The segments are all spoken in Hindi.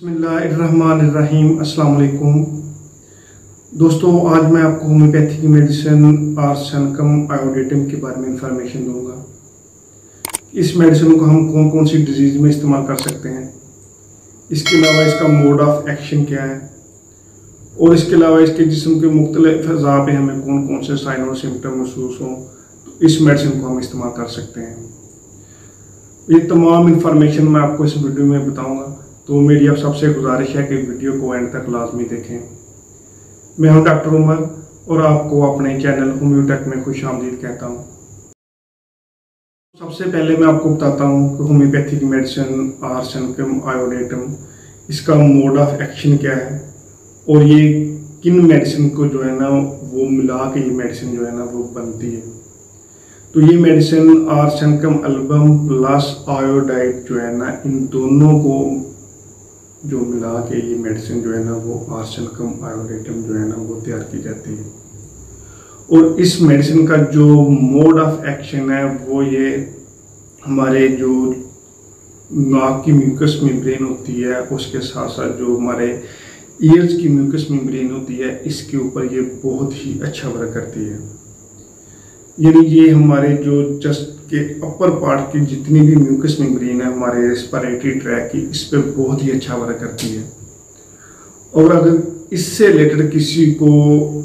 अस्सलाम दोस्तों, आज मैं आपको होम्योपैथी की मेडिसिन आर्सनकम आयोडेटम के बारे में इंफॉर्मेशन दूँगा। इस मेडिसिन को हम कौन कौन सी डिज़ीज़ में इस्तेमाल कर सकते हैं? इसके अलावा इसका मोड ऑफ़ एक्शन क्या है? और इसके अलावा इसके जिसम के मुख्तलिफ़ पे हमें कौन कौन से साइन और सिम्टम महसूस हों? तो इस मेडिसिन को हम इस्तेमाल कर सकते हैं। ये तमाम इन्फॉर्मेशन मैं आपको इस वीडियो में बताऊँगा। तो मेरी अब सबसे गुजारिश है कि वीडियो को एंड तक लाजमी देखें। मैं हूँ डॉक्टर उमर और आपको अपने चैनल होम्योटेक में खुश आमदीद कहता हूँ। सबसे पहले मैं आपको बताता हूँ कि होम्योपैथिक मेडिसिन आर्सनकम आयोडेटम, इसका मोड ऑफ़ एक्शन क्या है और ये किन मेडिसिन को जो है ना वो मिला के ये मेडिसिन जो है ना वो बनती है। तो ये medicine arsenicum album plus iodide जो है ना इन दोनों को जो मिला के ये मेडिसिन जो है ना वो आर्सन कम आयोडेटम जो है ना वो तैयार की जाती है। और इस मेडिसिन का जो मोड ऑफ़ एक्शन है, वो ये हमारे जो नाक की म्यूकस मेम्ब्रेन होती है, उसके साथ साथ जो हमारे ईयर्स की म्यूकस मेम्ब्रेन होती है, इसके ऊपर ये बहुत ही अच्छा वर्क करती है। यानी ये हमारे जो जस्ट के अपर पार्ट की जितनी भी म्यूकस मेम्ब्रेन है, हमारे रेस्पिरेटरी ट्रैक की, इस पर बहुत ही अच्छा वर्क करती है। और अगर इससे रिलेटेड किसी को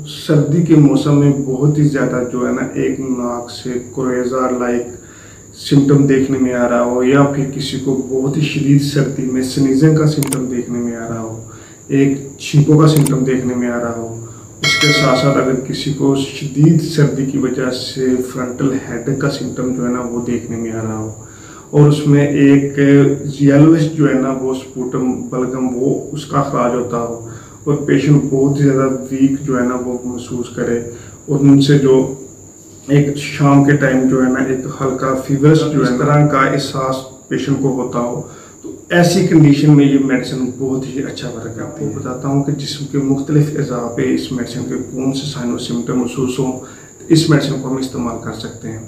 सर्दी के मौसम में बहुत ही ज़्यादा जो है ना, एक नाक से क्रोजार लाइक सिम्टम देखने में आ रहा हो, या फिर किसी को बहुत ही शदीद सर्दी में सनीजन का सिम्टम देखने में आ रहा हो, एक छींकों का सिम्टम देखने में आ रहा हो उसके साथ साथ अगर किसी को शदीद सर्दी की वजह से फ्रंटल हेड का सिम्टम जो है ना वो देखने में आ रहा हो और उसमें एक येलोइश जो है ना वो स्पूटम बलगम वो उसका खराज होता हो और पेशेंट बहुत ही ज़्यादा वीक जो है ना वो महसूस करे और उनसे जो एक शाम के टाइम जो है ना एक हल्का फीवर्स जो है तरह का एहसास पेशेंट को होता हो ऐसी कंडीशन में ये मेडिसिन बहुत ही अच्छा वर्क है। बताता हूँ कि जिसम के मुख्तलिफ़ अज़ा पे इस मेडिसिन के कौन से साइन और सिम्टम महसूस हों तो इस मेडिसिन को हम इस्तेमाल कर सकते हैं।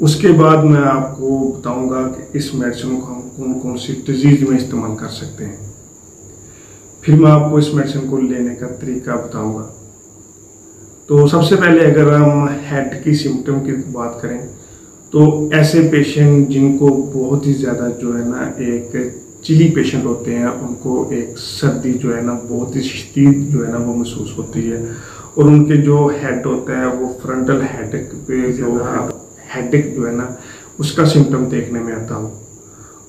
उसके बाद मैं आपको बताऊँगा कि इस मेडिसिन को हम कौन कौन सी डिज़ीज़ में इस्तेमाल कर सकते हैं। फिर मैं आपको इस मेडिसिन को लेने का तरीका बताऊँगा। तो सबसे पहले अगर हम हेड की सिम्टम की बात करें तो ऐसे पेशेंट जिनको बहुत ही ज़्यादा जो है ना एक चिली पेशेंट होते हैं उनको एक सर्दी जो है ना बहुत ही शदीद जो है ना वो महसूस होती है। और उनके जो हेड होता है वो फ्रंटल हेड पे जो हेडेक जो है ना उसका सिम्टम देखने में आता हो।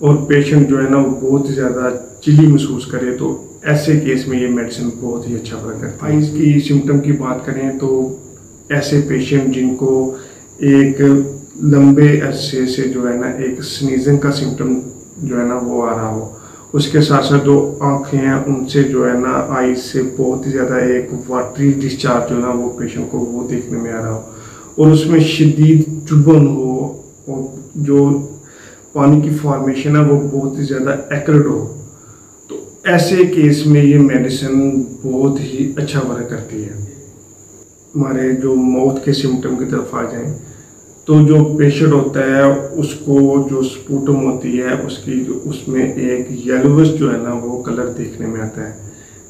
और पेशेंट जो है ना वो बहुत ही ज़्यादा चिली महसूस करे तो ऐसे केस में ये मेडिसिन बहुत ही अच्छा वर्क करता है। इसकी सिम्टम की बात करें तो ऐसे पेशेंट जिनको एक लंबे अरसे से जो है ना, एक स्नीजिंग का सिम्टम जो है ना, वो आ रहा हो। उसके साथ साथ जो आँखें हैं, उनसे जो है ना, आई से बहुत ही ज़्यादा एक वाटरी डिस्चार्ज जो है ना, वो पेशेंट को वो देखने में आ रहा हो। और उसमें शदीद चुभन हो, और जो पानी की फॉर्मेशन है, वो बहुत ही ज़्यादा एक्रेड हो। तो ऐसे केस में ये मेडिसिन बहुत ही अच्छा वर्क करती है। हमारे जो मौत के सिम्टम की तरफ़ आ जाएँ तो जो पेशेंट होता है, उसको जो स्पूटम होती है, उसकी जो, उसमें एक येलोविश जो है ना, वो कलर देखने में आता है।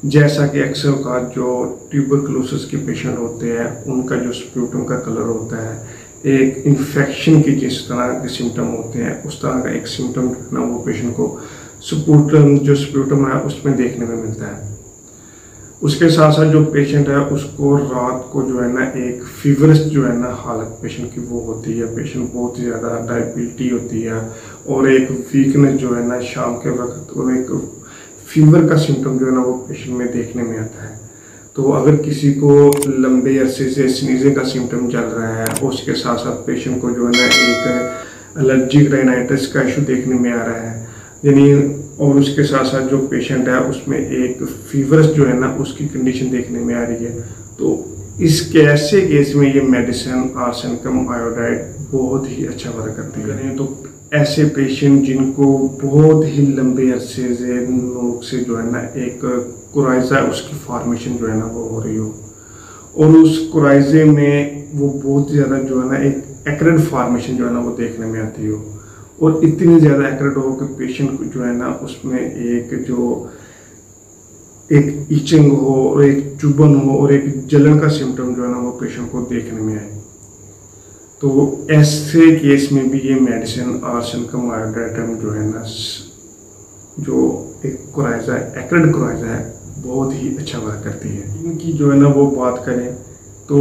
जैसा कि अक्सर का जो ट्यूबरक्लोसिस के पेशेंट होते हैं, उनका जो स्पूटम का कलर होता है, एक इन्फेक्शन की जिस तरह के सिम्टम होते हैं, उस तरह का एक सिम्टम ना, वो पेशेंट को स्पूटम जो स्पूटम है, उसमें देखने में मिलता है। उसके साथ साथ जो पेशेंट है, उसको रात को जो है ना, एक फीवरस जो है ना हालत पेशेंट की वो होती है। पेशेंट बहुत ही ज़्यादा डायबिलिटी होती है और एक वीकनेस जो है ना शाम के वक्त और एक फीवर का सिम्टम जो है ना वो पेशेंट में देखने में आता है। तो अगर किसी को लंबे अरसे से स्नीजे का सिम्टम चल रहा है, उसके साथ साथ पेशेंट को जो है ना एक एलर्जिक राइनाइटिस का इशू देखने में आ रहा है यानी और उसके साथ साथ जो पेशेंट है उसमें एक फीवरस जो है ना उसकी कंडीशन देखने में आ रही है। तो इस कैसे केस में ये मेडिसिन आर्सेनकम आयोडाइड बहुत ही अच्छा वर्क करती है। तो ऐसे पेशेंट जिनको बहुत ही लंबे अरसे से नोक से जो है ना एक कुराइजा उसकी फॉर्मेशन जो है ना वो हो रही हो। और उस कुराइजे में वो बहुत ज़्यादा जो है ना एक एक्रेड फॉर्मेशन जो है ना वो देखने में आती हो। और इतनी ज़्यादा एक्रेट हो कि पेशेंट को जो है ना उसमें एक जो एक ईचिंग हो और एक चुभन हो और एक जलन का सिम्टम जो है ना वो पेशेंट को देखने में आए। तो ऐसे केस में भी ये मेडिसिन आर्सन का मायोडाइटम जो है ना जो एक कुराइजा एक्रेड कुराइजा है, बहुत ही अच्छा वर्क करती है। इनकी जो है ना वो बात करें तो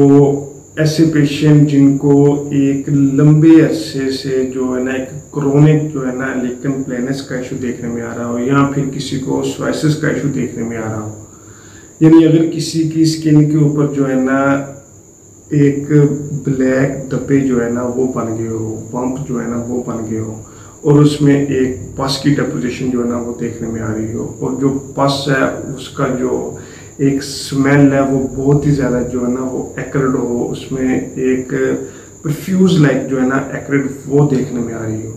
ऐसे पेशेंट जिनको एक लंबे अरसे से जो है ना, एक क्रोनिक जो है ना लेकिन प्लेनस का इशू देखने में आ रहा हो, या फिर किसी को स्वाइसिस का इशू देखने में आ रहा हो। यानी अगर किसी की स्किन के ऊपर जो है ना, एक ब्लैक दबे जो है ना, वो बन गए हो पंप जो है ना, वो बन गए हो, और उसमें एक पस की डेपोजिशन जो है ना, वो देखने में आ रही हो, और जो पस है, उसका जो एक स्मेल है, वो बहुत ही ज़्यादा जो है ना, वो एक्रेड हो, उसमें एक परफ्यूज लाइक जो है ना एक्रेड वो देखने में आ रही हो।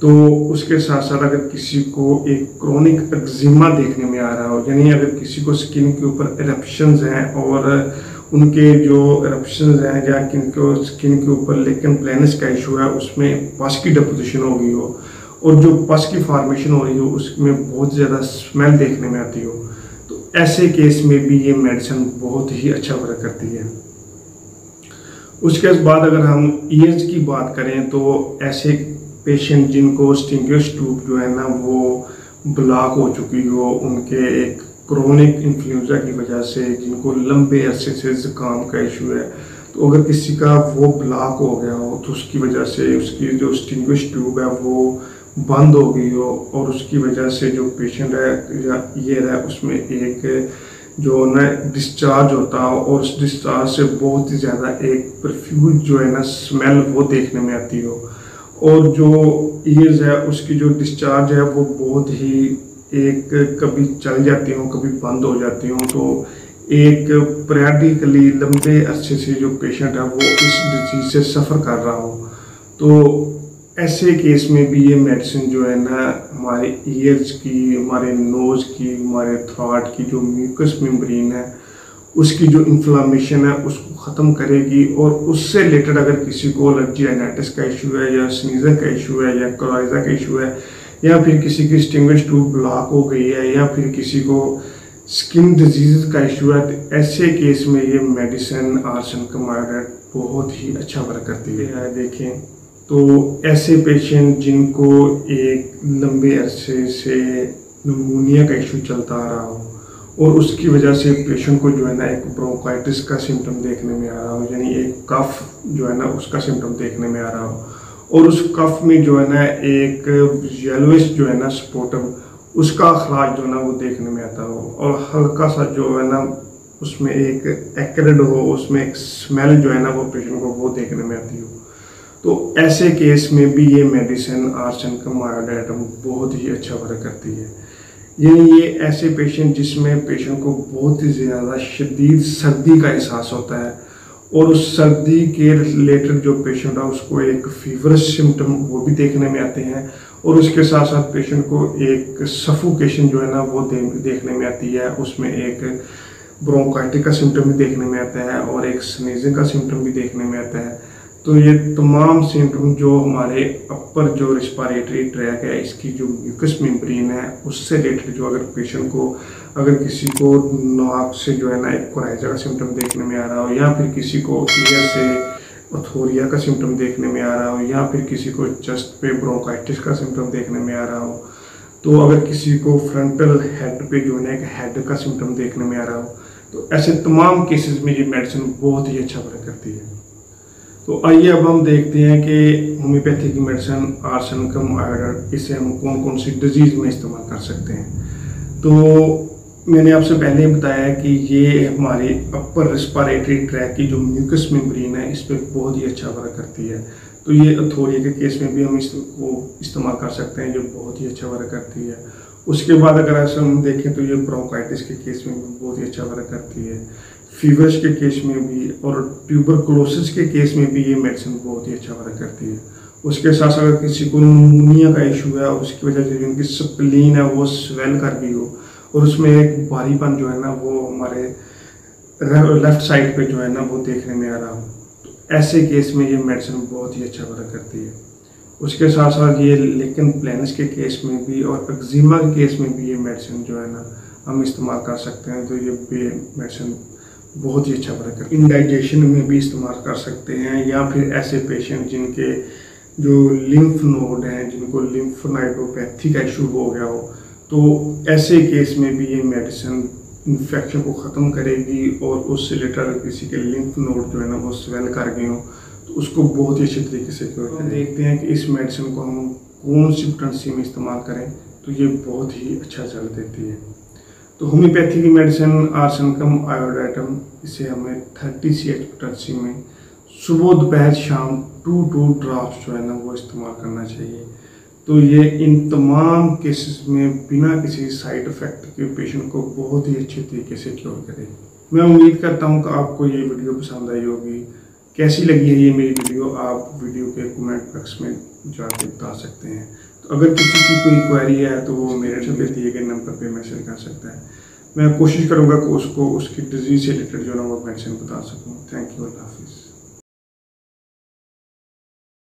तो उसके साथ साथ अगर किसी को एक क्रोनिक एक्जिमा देखने में आ रहा हो, यानी अगर किसी को स्किन के ऊपर एरप्शन हैं और उनके जो एरप्शन हैं या किनको स्किन के ऊपर लेकिन प्लेनस का इशू है, उसमें पस की डिपोजिशन हो गई हो और जो पस की फॉर्मेशन हो रही हो, उसमें बहुत ज़्यादा स्मेल देखने में आती हो। ऐसे केस में भी ये मेडिसिन बहुत ही अच्छा वर्क करती है। उसके बाद अगर हम ईयर्स की बात करें तो ऐसे पेशेंट जिनको स्टिंगस ट्यूब जो है ना, वो ब्लॉक हो चुकी हो, उनके एक क्रोनिक इन्फ्लुएंजा की वजह से, जिनको लंबे अरसे से ज़ुकाम का इशू है तो अगर किसी का वो ब्लॉक हो गया हो तो उसकी वजह से उसकी जो स्टिंग्विश ट्यूब है, वो बंद हो गई हो और उसकी वजह से जो पेशेंट है, या ये है, उसमें एक जो ना डिस्चार्ज होता हो और उस डिस्चार्ज से बहुत ही ज़्यादा एक परफ्यूज जो है ना स्मेल वो देखने में आती हो। और जो ईयर्स है, उसकी जो डिस्चार्ज है, वो बहुत ही एक कभी चल जाती हो, कभी बंद हो जाती हो तो एक प्रैक्टिकली लंबे अरसे से जो पेशेंट है, वो इस डिज़ीज़ से सफ़र कर रहा हो। तो ऐसे केस में भी ये मेडिसिन जो है ना, हमारे ईयर्स की, हमारे नोज़ की, हमारे थ्रॉट की जो म्यूकस मेम्ब्रेन है, उसकी जो इन्फ्लामेशन है, उसको ख़त्म करेगी और उससे रिलेटेड अगर किसी को एलर्जी एनाइटिस का इशू है या स्नीजर का इशू है या क्राइजा का इशू है, या फिर किसी की स्टिंग्विश ट्यूब ब्लॉक हो गई है, या फिर किसी को स्किन डिज़ीज़ का इशू है तो ऐसे केस में ये मेडिसिन आर्सन कमायड बहुत ही अच्छा वर्क करती है। देखें तो ऐसे पेशेंट जिनको एक लंबे अरसे से नमूनिया का इशू चलता आ रहा हो, और उसकी वजह से पेशेंट को जो है ना एक ब्रोंकाइटिस का सिम्टम देखने में आ रहा हो, यानी एक कफ जो है ना उसका सिम्टम देखने में आ रहा हो, और उस कफ में जो है ना एक येलोइश जो है ना स्पोटम उसका अखराज जो है ना वो देखने में आता हो, और हल्का सा जो है ना उसमें एक एक्रेड हो, उसमें एक स्मेल जो है ना वो पेशेंट को वो देखने में आती हो। तो ऐसे केस में भी ये मेडिसिन आर्सन का मायोडाइटम बहुत ही अच्छा वर्क करती है। यानी ये ऐसे पेशेंट जिसमें पेशेंट को बहुत ही ज़्यादा शदीद सर्दी का एहसास होता है और उस सर्दी के रिलेटेड जो पेशेंट है उसको एक फीवरस सिम्टम वो भी देखने में आते हैं और उसके साथ साथ पेशेंट को एक सफोकेशन जो है ना वो दे, देखने में आती है। उसमें एक ब्रोंकाइटिक का सिम्टम भी देखने में आता है और एक स्नीजिंग का सिम्टम भी देखने में आता है। तो ये तमाम सिम्टम जो हमारे अपर जो रिस्पायरेटरी ट्रैक है, इसकी जो म्यूकस मेम्ब्रेन है, उससे रिलेटेड जो अगर पेशेंट को, अगर किसी को नाक से जो है ना एक कोराइजा का सिम्टम देखने में आ रहा हो, या फिर किसी को ईयर से अथोरिया का सिम्टम देखने में आ रहा हो, या फिर किसी को चेस्ट पे ब्रोंकाइटिस का सिम्टम देखने में आ रहा हो तो अगर किसी को फ्रंटल हेड पे जो है ना एक हेड का सिम्टम देखने में आ रहा हो तो ऐसे तमाम केसेस में ये मेडिसिन बहुत ही अच्छा वर्क करती है। तो आइए अब हम देखते हैं कि होम्योपैथिक मेडिसिन आर्सन कम आयोडर इसे हम कौन कौन सी डिज़ीज़ में इस्तेमाल कर सकते हैं? तो मैंने आपसे पहले ही बताया कि ये हमारी अपर रिस्पायरेटरी ट्रैक की जो म्यूकस मेम्ब्रेन है, इस पर बहुत ही अच्छा वर्क करती है। तो ये अथोरिया के केस में भी हम इसको इस्तेमाल कर सकते हैं जो बहुत ही अच्छा वर्क करती है। उसके बाद अगर ऐसा हम देखें तो ये ब्रोंकाइटिस के केस में भी बहुत ही अच्छा वर्क करती है। फीवर्स के केस में भी और ट्यूबरक्लोसिस के केस में भी ये मेडिसिन बहुत ही अच्छा वर्क करती है। उसके साथ साथ अगर किसी को नमूनिया का इशू है और उसकी वजह से उनकी स्प्लीन है, वो स्वेल कर गई हो और उसमें एक भारीपन जो है ना, वो हमारे लेफ़्ट साइड पे जो है ना, वो देखने में आ रहा हो। तो ऐसे केस में ये मेडिसिन बहुत ही अच्छा वर्क करती है। उसके साथ साथ ये लेकिन प्लेनस के केस में भी और एक्जिमा के केस में भी ये मेडिसिन जो है ना, हम इस्तेमाल कर सकते हैं। तो ये मेडिसिन बहुत ही अच्छा वर्क इंडाइजेशन में भी इस्तेमाल कर सकते हैं या फिर ऐसे पेशेंट जिनके जो लिम्फ नोड हैं, जिनको लिम्फनाइडोपैथी का इशू हो गया हो तो ऐसे केस में भी ये मेडिसिन इन्फेक्शन को ख़त्म करेगी और उससे रिलेटेड किसी के लिम्फ नोड जो है ना वो स्वेल कर गए हों तो उसको बहुत ही अच्छे तरीके से क्योर करें। देखते हैं कि इस मेडिसिन को हम कौन सी पोटेंसी में इस्तेमाल करें तो ये बहुत ही अच्छा रिज़ल्ट देती है। तो होम्योपैथी की मेडिसिन आर्सनकम आयोडाइटम इसे हमें थर्टी सी एच पोटेंसी में सुबह, दोपहर, शाम टू टू ड्राफ्ट जो है ना वो इस्तेमाल करना चाहिए। तो ये इन तमाम केसेस में बिना किसी साइड इफ़ेक्ट के पेशेंट को बहुत ही अच्छे तरीके से क्योर करे। मैं उम्मीद करता हूँ कि आपको ये वीडियो पसंद आई होगी। कैसी लगी है ये मेरी वीडियो आप वीडियो के कमेंट बॉक्स में जाके बता सकते हैं। अगर किसी की कोई क्वेरी है तो वो मेरे से दिए गए नंबर पे मैसेज कर सकता है। मैं कोशिश करूँगा कि उसको, उसकी डिज़ीज़ से रिलेटेड जो ना, वो मेडिसिन बता सकूँ। थैंक यू अल्लाह हाफिज़